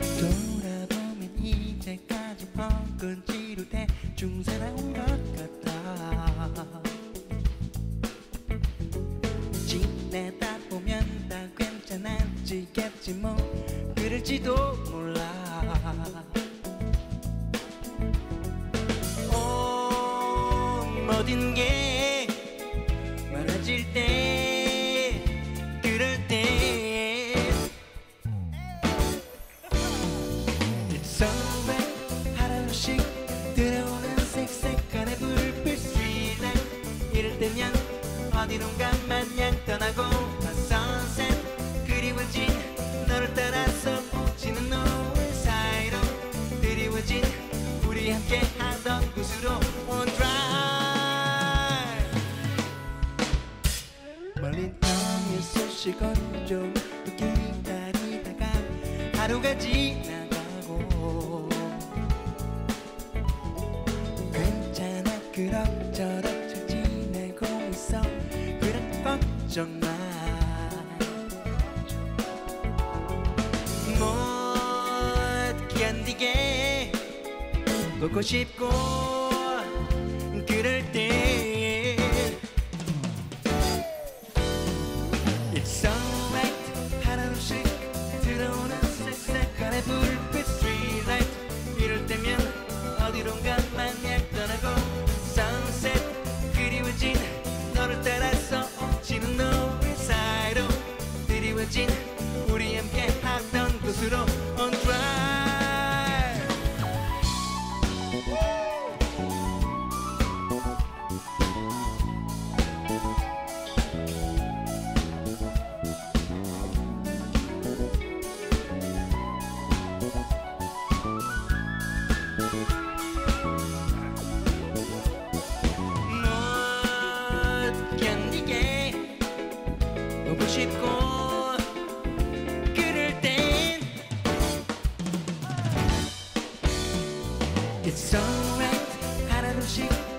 쭉 돌아보면 이제까지 헛건 지루 대충 살아온 것 같아 지내다 보면 다 괜찮아지겠지 뭐. 그럴지도 몰라 어디론가 마냥 떠나고 sunset 그리워진 너를 따라서 지는 노을 사이로 그리워진 우리 함께 하던 곳으로 on drive. 멀린 땅에서 쉬건 좀 기다리다가 하루가 지나가고 괜찮아 그럭저 마. 못 견디게. 보고 싶고 It's alright 하나둘